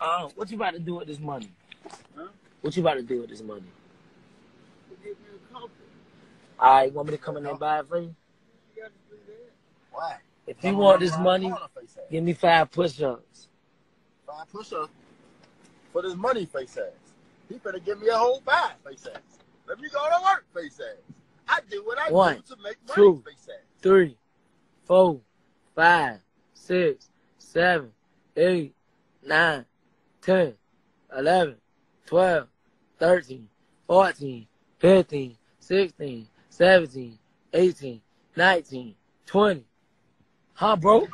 Uh, what you about to do with this money? Huh? What you about to do with this money? Give me a coffee. All right, want me to come in there and buy it for you? You got to do that. Why? If you want this money, give me five push-ups. Five push-ups for this money, face ass. He better give me a whole five, face ass. Let me go to work, face ass. I do what I One, do to make money, two. face ass. three, four, five, six, seven, eight, nine, ten, eleven, twelve, thirteen, fourteen, fifteen, sixteen, seventeen, eighteen, nineteen, twenty. Huh, bro?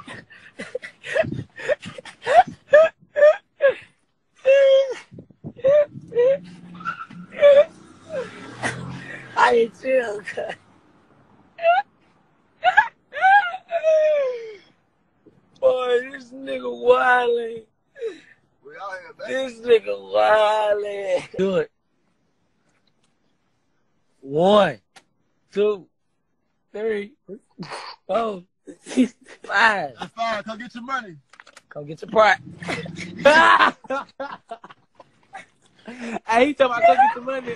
I ain't chill. cuz. Boy, this nigga wildin'. We out here, man. This nigga wildin'. Do it. One, two, three, four, five. That's fine. Come get your money. Come get your part. hey, he talking about come get the money.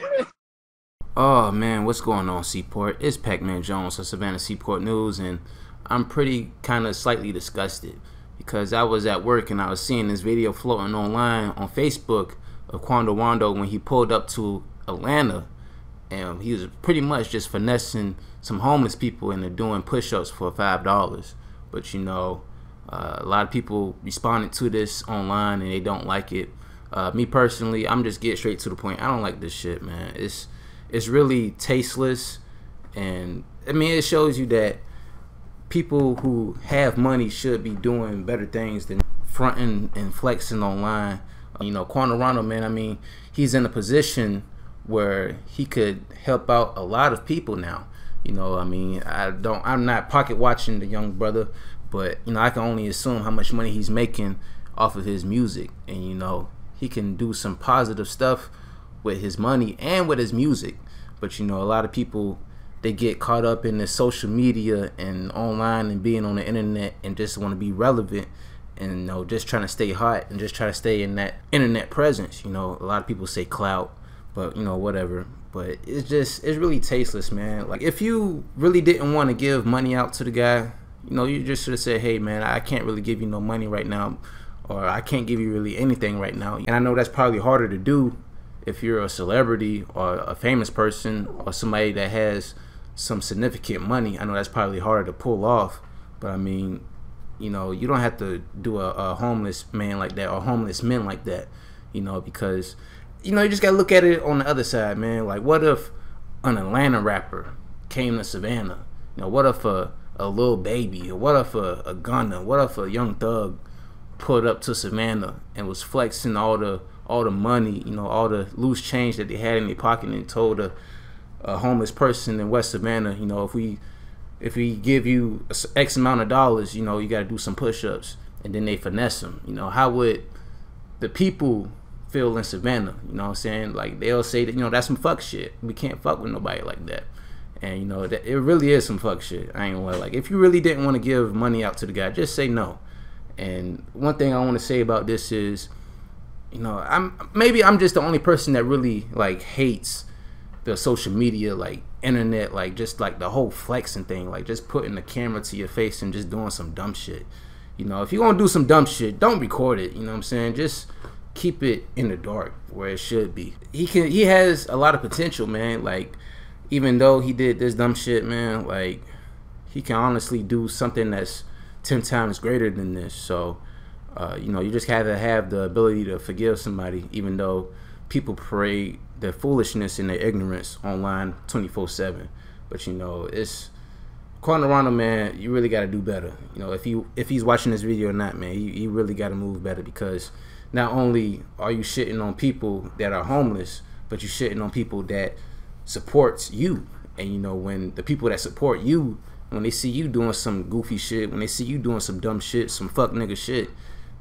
Oh man, what's going on, C-Port? It's Pac-Man Jones of Savannah C-Port News, and I'm pretty kind of slightly disgusted because I was at work and I was seeing this video floating online on Facebook of Quando Rondo when he pulled up to Atlanta, and he was pretty much just finessing some homeless people into doing push-ups for five dollars. But you know, uh, a lot of people responded to this online and they don't like it. Uh, me personally, I'm just get straight to the point. I don't like this shit, man. It's it's really tasteless, and I mean it shows you that people who have money should be doing better things than fronting and flexing online. Uh, you know, Quando Rondo, man. I mean, he's in a position where he could help out a lot of people now. You know, I mean, I don't, I'm not pocket watching the young brother, but you know, I can only assume how much money he's making off of his music, and you know, he can do some positive stuff with his money and with his music. But you know, a lot of people they get caught up in the social media and online and being on the internet and just want to be relevant and you know just trying to stay hot and just try to stay in that internet presence. You know, a lot of people say clout, but you know whatever. But it's just it's really tasteless, man. Like if you really didn't want to give money out to the guy, you know, you just should have said, "Hey, man, I can't really give you no money right now." Or I can't give you really anything right now. And I know that's probably harder to do if you're a celebrity or a famous person or somebody that has some significant money. I know that's probably harder to pull off, but I mean, you know, you don't have to do a, a homeless man like that or homeless men like that, you know, because you know you just gotta look at it on the other side, man. Like, what if an Atlanta rapper came to Savannah? You know, what if a a Lil Baby, or what if a, a Gunna, what if a Young Thug pulled up to Savannah and was flexing all the all the money, you know, all the loose change that they had in their pocket and told a, a homeless person in West Savannah, you know, if we if we give you X amount of dollars, you know, you got to do some push-ups, and then they finesse them. You know, how would the people feel in Savannah? You know what I'm saying? Like they'll say that you know that's some fuck shit. We can't fuck with nobody like that. And you know that it really is some fuck shit. I ain't gonna. Like if you really didn't want to give money out to the guy, just say no. And one thing I want to say about this is, you know, I'm maybe I'm just the only person that really like hates the social media, like internet, like just like the whole flexing thing, like just putting the camera to your face and just doing some dumb shit. You know, if you want to do some dumb shit, don't record it. You know what I'm saying? Just keep it in the dark where it should be. He can. He has a lot of potential, man. Like even though he did this dumb shit, man, like he can honestly do something that's ten times greater than this. So, uh, you know, you just have to have the ability to forgive somebody, even though people parade their foolishness and their ignorance online twenty four seven. But you know, it's Quando Rondo, man. You really got to do better. You know, if he if he's watching this video or not, man, you, you really got to move better because not only are you shitting on people that are homeless, but you shitting on people that supports you. And you know, when the people that support you, when they see you doing some goofy shit, when they see you doing some dumb shit, some fuck nigga shit,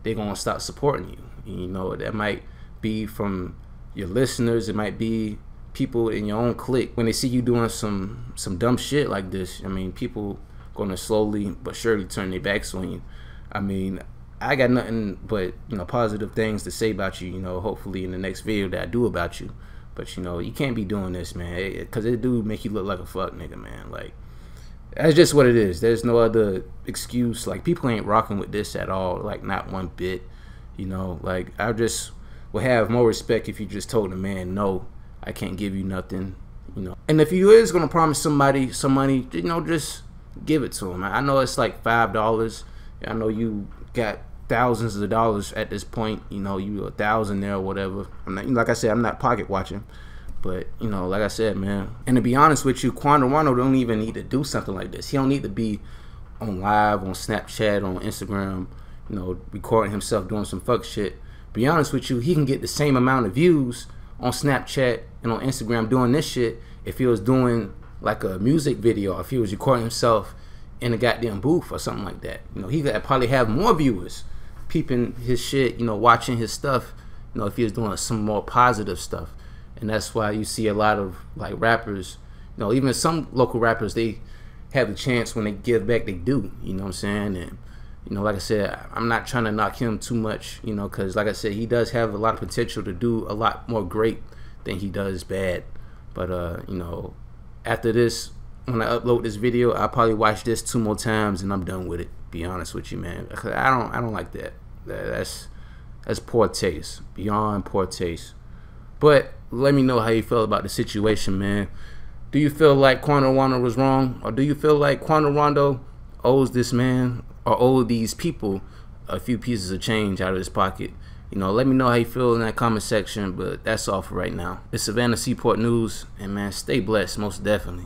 they gonna stop supporting you. And, you know, that might be from your listeners, it might be people in your own clique. When they see you doing some some dumb shit like this, I mean, people gonna slowly but surely turn their backs on you. I mean, I got nothing but you know positive things to say about you. You know, hopefully in the next video that I do about you. But you know, you can't be doing this, man, because it, it do make you look like a fuck nigga, man. Like that's just what it is. There's no other excuse. Like people ain't rocking with this at all. Like not one bit. You know, like I just would have more respect if you just told the man, no, I can't give you nothing. You know, and if you is gonna promise somebody some money, you know, just give it to him. I know it's like five dollars. I know you got thousands of dollars at this point. You know, you a thousand there or whatever. I'm not, like I said, I'm not pocket watching. But you know, like I said, man, and to be honest with you, Quando don't even need to do something like this. He don't need to be on live, on Snapchat, on Instagram, you know, recording himself doing some fuck shit. Be honest with you, he can get the same amount of views on Snapchat and on Instagram doing this shit if he was doing like a music video, if he was recording himself in a goddamn booth or something like that. You know, he could probably have more viewers peeping his shit, you know, watching his stuff, you know, if he was doing some more positive stuff. And that's why you see a lot of like rappers, you know, even some local rappers, they have the chance when they give back, they do, you know what I'm saying? And, you know, like I said, I'm not trying to knock him too much, you know, because like I said, he does have a lot of potential to do a lot more great than he does bad. But, uh, you know, after this, when I upload this video, I'll probably watch this two more times and I'm done with it. Be honest with you, man. I don't I don't like that. That's that's poor taste. Beyond poor taste. But let me know how you feel about the situation, man. Do you feel like Quando Rondo was wrong? Or do you feel like Quando Rondo owes this man or owe these people a few pieces of change out of his pocket? You know, let me know how you feel in that comment section. But that's all for right now. It's Savannah C-Port News. And man, stay blessed, most definitely.